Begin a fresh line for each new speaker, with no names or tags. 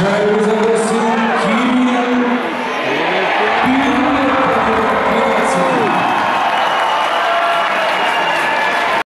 Шайбу за